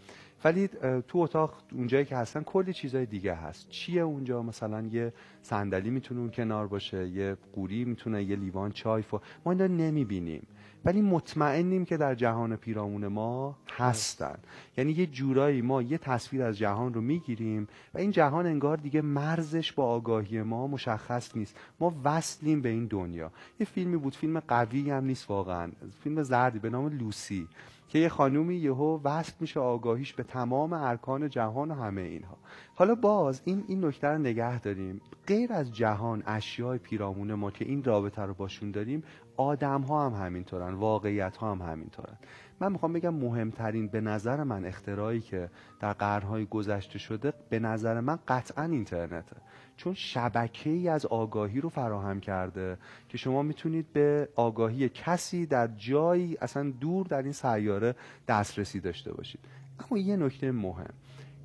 ولی تو اتاق اونجایی که هستن کلی چیزای دیگه هست. چیه اونجا؟ مثلا یه صندلی می‌تونه اون کنار باشه یه قوری می‌تونه یه لیوان چای فو ما اینا نمی‌بینیم. ولی مطمئنیم که در جهان پیرامون ما هستن. یعنی یه جورایی ما یه تصویر از جهان رو می‌گیریم و این جهان انگار دیگه مرزش با آگاهی ما مشخص نیست. ما وصلیم به این دنیا. یه فیلمی بود فیلم قوی هم نیست واقعا. فیلم زردی به نام لوسی. که یه خانومی یهو وصل میشه آگاهیش به تمام ارکان جهان و همه اینها. حالا باز این این نکته رو نگه داریم. غیر از جهان اشیای پیرامون ما که این رابطه رو باشون داریم آدم ها هم همینطورن واقعیت ها هم همینطورن. من می‌خوام بگم مهمترین به نظر من اختراعی که در قرنهای گذشته شده به نظر من قطعا اینترنته. چون شبکه ای از آگاهی رو فراهم کرده که شما می‌تونید به آگاهی کسی در جایی اصلا دور در این سیاره دسترسی داشته باشید. اما یه نکته مهم.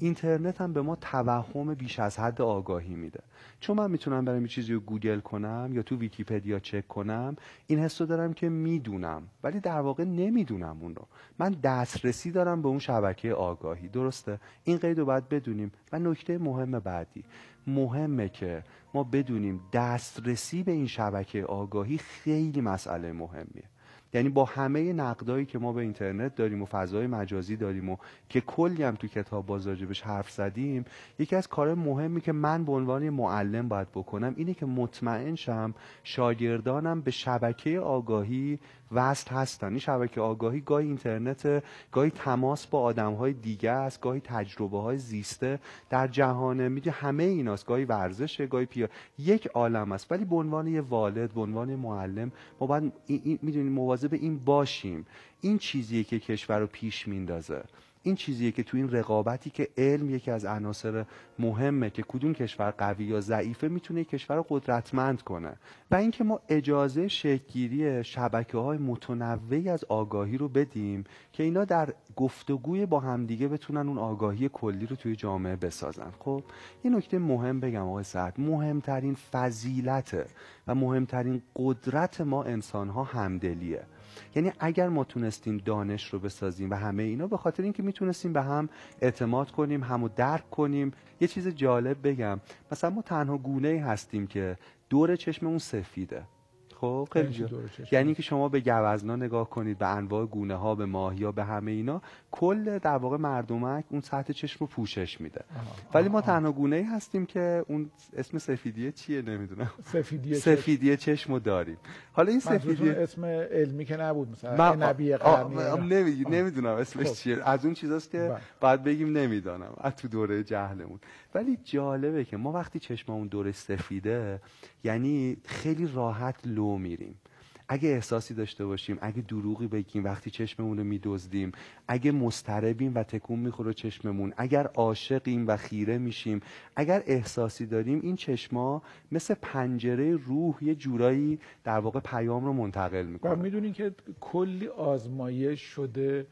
اینترنت هم به ما توهم بیش از حد آگاهی میده. چون من می‌تونم برم یه چیزی رو گوگل کنم یا تو ویکیپدیا چک کنم این حس رو دارم که می‌دونم ولی در واقع نمی‌دونم اون رو. من دسترسی دارم به اون شبکه آگاهی. درسته؟ این قید رو باید بدونیم. و نکته مهم بعدی. مهمه که ما بدونیم دسترسی به این شبکه آگاهی خیلی مسئله مهمیه. یعنی با همه نقدایی که ما به اینترنت داریم و فضای مجازی داریم و که کلی هم تو کتاب باز راجبش حرف زدیم یکی از کار مهمی که من به عنوان معلم باید بکنم اینه که مطمئن شم شاگردانم به شبکه آگاهی وصل هستن. این شبکه آگاهی گاهی اینترنت گاهی تماس با آدم های دیگه است گاهی تجربه های زیسته در جهان میگه همه ایناست. گاهی ورزشه گاهی پیا یک عالم است. ولی به عنوان یه والد به عنوان معلم ما باید می‌دونیم مواظب این باشیم. این چیزیه که کشور رو پیش میندازه. این چیزیه که تو این رقابتی که علم یکی از عناصر مهمه که کدوم کشور قوی یا ضعیفه می‌تونه کشور رو قدرتمند کنه. و اینکه ما اجازه شکلگیری شبکه های متنوعی از آگاهی رو بدیم که اینا در گفتگوی با همدیگه بتونن اون آگاهی کلی رو توی جامعه بسازن. خب یه نکته مهم بگم آقای سعد. مهمترین فضیلت و مهمترین قدرت ما انسان ها همدلیه. یعنی اگر ما تونستیم دانش رو بسازیم و همه اینا به خاطر اینکه می‌تونستیم به هم اعتماد کنیم همو درک کنیم یه چیز جالب بگم. مثلا ما تنها گونه هستیم که دور چشم اون سفیده. خب خیلی یعنی جا. یعنی که شما به گوزنا نگاه کنید به انواع گونه ها به ماهی ها به همه اینا کل در واقع مردمک اون سطح چشم رو پوشش میده ولی ما. تنها گونه ای هستیم که اون اسم سفیدیه چیه نمی‌دونم سفیدی چشم. سفیدی چشم رو داریم حالا این منظورتون سفیدی اسم علمی که نبود مثلا نبی. نمی‌دونم اسمش خب. چیه از اون چیزاست که بله. باید بگیم نمی‌دانم از تو دوره جهلمون ولی جالبه که ما وقتی چشممون دوره سفیده یعنی خیلی راحت لو میریم. اگه احساسی داشته باشیم اگه دروغی بگیم وقتی چشممون رو میدزدیم اگه مضطربیم و تکون می‌خوره چشممون اگر عاشقیم و خیره میشیم اگر احساسی داریم این چشما مثل پنجره روح یه جورایی در واقع پیام رو منتقل و می‌کنه می‌دونین که کلی آزمایش شده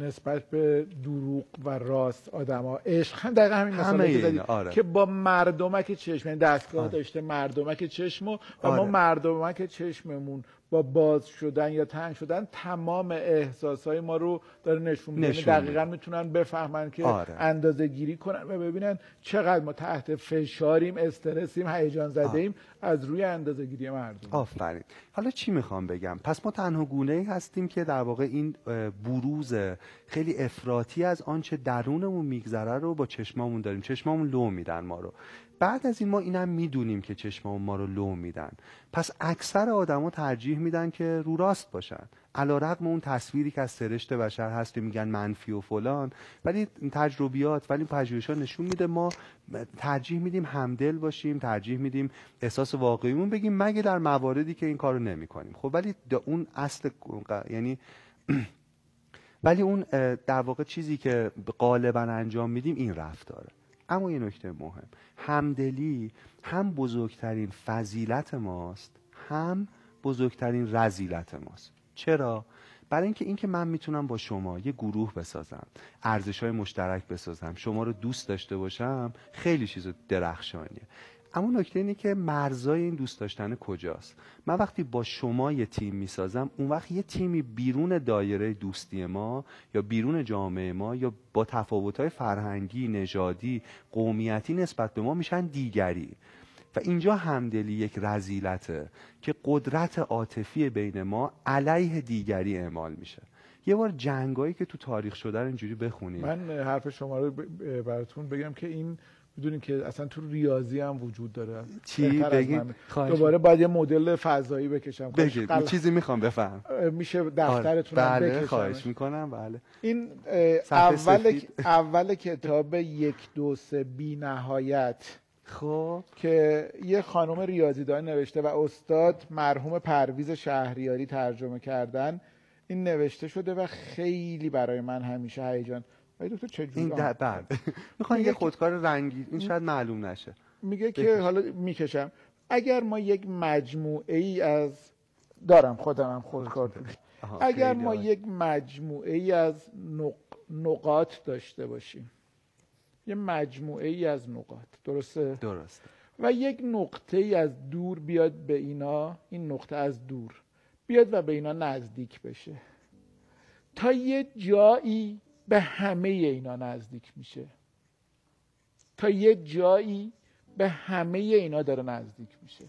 نسبت به دروغ و راست آدما عشق هم دقیقا همین همه مثالی که اینا، زدید آره. که با مردمک چشم یعنی دستگاه آره. داشته مردمک چشم و, و آره. ما مردمک چشممون با باز شدن یا تنگ شدن تمام احساسهای ما رو داره نشون میده. یعنی. دقیقا می‌تونن بفهمن که آره. اندازه گیری کنن و ببینن چقدر ما تحت فشاریم استرسیم هیجان زده ایم از روی اندازه گیری مردم. آفرین. حالا چی می‌خوام بگم؟ پس ما تنها گونه هستیم که در واقع این بروز خیلی افراطی از آنچه درونمون میگذره رو با چشمامون داریم. چشمامون لو میدن ما رو. بعد از این ما اینم می‌دونیم که چشمامون ما رو لو میدن. پس اکثر آدما ترجیح میدن که رو راست باشن. علا رقم اون تصویری که از سرشت بشر هست که میگن منفی و فلان ولی تجربیات ولی پژوهش‌ها نشون میده ما ترجیح میدیم همدل باشیم ترجیح میدیم احساس واقعیمون بگیم مگه در مواردی که این کارو نمی‌کنیم. خب ولی اون اصل یعنی *clears throat* ولی اون در واقع چیزی که غالبا انجام میدیم این رفتاره. اما یه نکته مهم. همدلی هم بزرگترین فضیلت ماست هم بزرگترین رذیلت ماست. چرا؟ برای اینکه اینکه من می‌تونم با شما یه گروه بسازم ارزش های مشترک بسازم شما رو دوست داشته باشم خیلی چیز درخشانیه. اما نکته اینه که مرزای این دوست داشتن کجاست؟ من وقتی با شما یه تیم می‌سازم اون وقت یه تیمی بیرون دایره دوستی ما یا بیرون جامعه ما یا با تفاوت‌های فرهنگی نژادی قومیتی نسبت به ما میشن دیگری. و اینجا همدلی یک رزیلته که قدرت عاطفی بین ما علیه دیگری اعمال میشه. یه بار جنگایی که تو تاریخ شده اینجوری بخونید. من حرف شما رو براتون بگم که این می‌دونین که اصلا تو ریاضی هم وجود داره. چی؟ بگید. دوباره باید یه مدل فضایی بکشم. بگید قل- چیزی می‌خوام بفهم. میشه دفترتون هم بله بکشم خواهش می‌کنم بله. این اول. اول کتاب یک دو سه بی نهایت. خب. که یه خانم ریاضیدان نوشته و استاد مرحوم پرویز شهریاری ترجمه کردن. این نوشته شده و خیلی برای من همیشه هیجان ولی دکتر چجوری این. در بله می‌خوان یه خودکار رنگی این شاید معلوم نشه. میگه که. حالا می‌کشم. اگر ما یک مجموعه ای از دارم خودم هم خودکار اگر ما. یک مجموعه ای از نق... نقاط داشته باشیم. یه مجموعه ای از نقاط. درسته؟ درسته. و یک نقطه ای از دور بیاد به اینا این نقطه از دور بیاد و به اینا نزدیک بشه. تا یه جایی به همه اینا نزدیک میشه. تا یه جایی به همه اینا داره نزدیک میشه.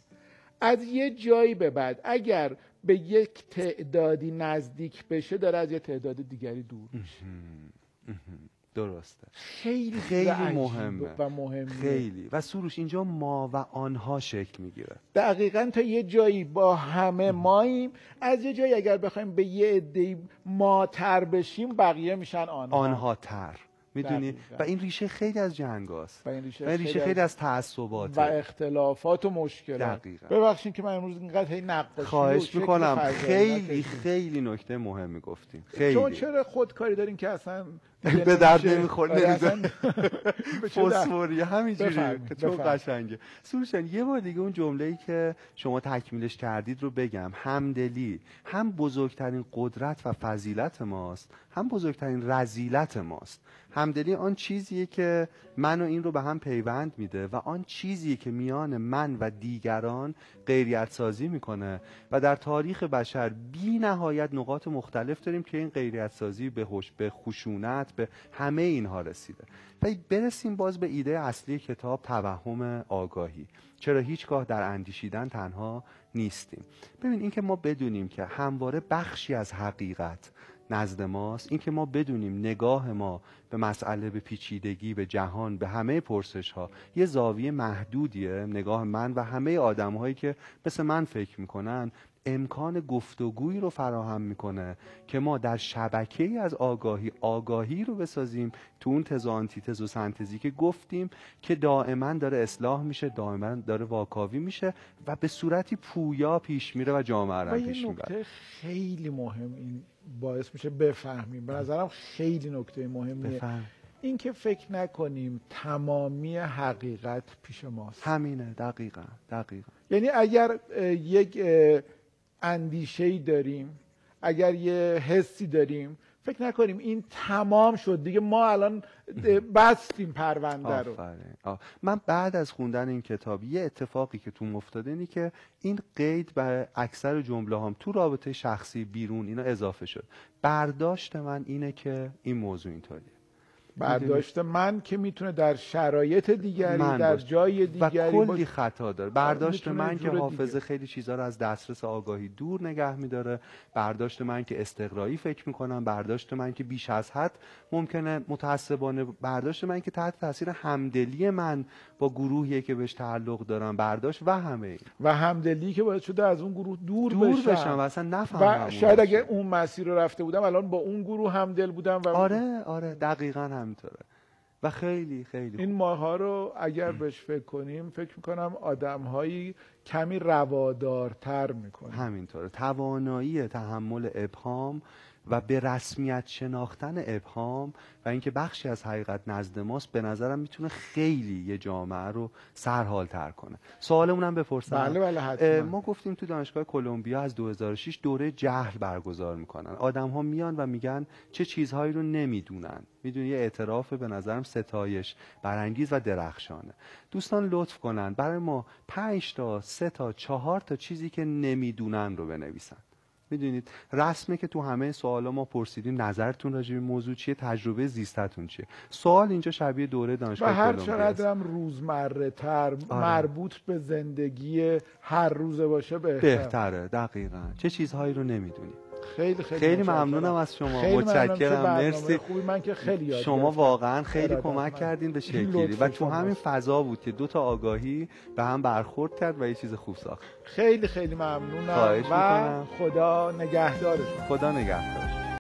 از یه جایی به بعد اگر به یک تعدادی نزدیک بشه داره از یه تعداد دیگری دور میشه. درسته. خیلی خیلی مهمه. و مهمیه خیلی. و سروش اینجا ما و آنها شکل می‌گیره. دقیقا تا یه جایی با همه ماییم. از یه جایی اگر بخوایم به یه عده ماتر بشیم بقیه میشن آنها. آنها تر. می‌دونی. و این ریشه خیلی از جنگاست و این ریشه, و این ریشه خیلی از تعصبات و اختلافات و مشکلات. دقیقاً. ببخشید که من امروز اینقدر هی نقاشی خواهش می‌کنم. خیلی. خیلی نکته مهمی گفتیم. خیلی. چرا خودکاری دارین که اصلا به درد؟ نمی‌خوره، آره، درد؟ فسفوری همینجوری چون. قشنگه سروشن یه بار دیگه اون جمله ای که شما تکمیلش کردید رو بگم همدلی هم بزرگترین قدرت و فضیلت ماست هم بزرگترین رذیلت ماست همدلی آن چیزیه که من و این رو به هم پیوند میده و آن چیزیه که میان من و دیگران غیریت سازی می‌کنه و در تاریخ بشر بی نهایت نقاط مختلف داریم که این غیریت سازی به, به خشونت به همه اینها رسیده. و برسیم باز به ایده اصلی کتاب توهم آگاهی. چرا هیچگاه در اندیشیدن تنها نیستیم. ببین اینکه ما بدونیم که همواره بخشی از حقیقت نزد ماست اینکه ما بدونیم نگاه ما به مسئله به پیچیدگی به جهان به همه پرسش ها یه زاویه محدودیه. نگاه من و همه آدم هایی که مثل من فکر می‌کنن امکان گفتگویی رو فراهم می‌کنه که ما در شبکه ای از آگاهی آگاهی رو بسازیم تو اون تز و آنتیتز و سنتزی که گفتیم که دائما داره اصلاح میشه دائما داره واکاوی میشه و به صورتی پویا پیش میره و جامعه رو پیش می‌بره. نکته خیلی مهم این باعث میشه بفهمیم. به نظرم خیلی نکته مهمیه. بفهم. این که فکر نکنیم تمامی حقیقت پیش ماست. همینه دقیقا دقیقا. یعنی اگر یک اندیشه ای داریم اگر یه حسی داریم فکر نکنیم این تمام شد دیگه ما الان بستیم پرونده رو. آه. من بعد از خوندن این کتاب یه اتفاقی که تو افتاده اینی که این قید به اکثر جمله هم تو رابطه شخصی بیرون اینا اضافه شد. برداشت من اینه که این موضوع اینطوریه. برداشت من که می‌تونه در شرایط دیگری در. جای و دیگری کلی باشه. خطا داره برداشت می‌تونه من که حافظه دیگه. خیلی چیزها رو از دسترس آگاهی دور نگه میداره برداشت من که استقرایی فکر می‌کنم برداشت من که بیش از حد ممکنه متعصبانه برداشت من که تحت تاثیر همدلی من با گروهیه که بهش تعلق دارم برداشت و همه این و همدلی که باعث شده از اون گروه دور, دور بشم. بشم و اصلا نفهمم و شاید. اگه اون مسیر رو رفته بودم الان با اون گروه همدل بودم و آره آره دقیقا همینطوره. و خیلی خیلی این ماها رو اگر بهش فکر کنیم فکر می‌کنم آدم هایی کمی روادارتر می‌کنه همینطوره. توانایی تحمل ابهام و به رسمیت شناختن ابهام و اینکه بخشی از حقیقت نزد ماست به نظرم می‌تونه خیلی یه جامعه رو سرحال تر کنه. سوالمون هم بپرسم. بله بله ما گفتیم تو دانشگاه کلمبیا از 2006 دوره جهل برگزار می‌کنن. آدم ها میان و میگن چه چیزهایی رو نمی‌دونن. می‌دونی یه اعتراف به نظرم ستایش برانگیز و درخشانه. دوستان لطف کنن. برای ما پنج تا سه تا چهار تا چیزی که نمی‌دونن رو بنویسن. می‌دونید. رسمه که تو همه سوالا ما پرسیدیم نظرتون راجع به موضوع چیه تجربه زیستتون چیه؟ سوال اینجا شبیه دوره و دانشگاه هر. چقدر هم روزمره تر آره. مربوط به زندگی هر روزه باشه بهتر بهتره دقیقا. چه چیزهایی رو نمی‌دونی. خیلی خیلی خیلی. ممنونم از شما متشکرم مرسی خوبی من که خیلی یاد شما. واقعا خیلی. کمک کردین به شکلی و تو. همین فضا بود که دو تا آگاهی به هم برخورد کرد و یه چیز خوب ساخت خیلی خیلی ممنونم و می‌کنم. خدا نگهدارتون خدا نگهدار